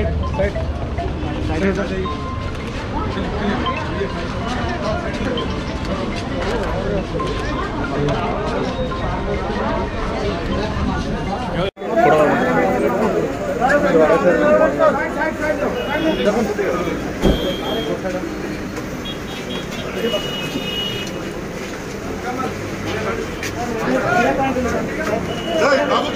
Side side side में चाहिए Hey, Babu!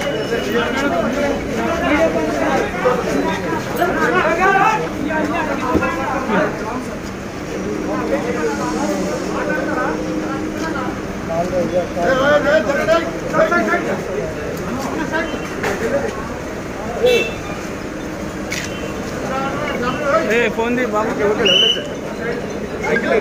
ఏ ఫోన్ బాబు సైకిల్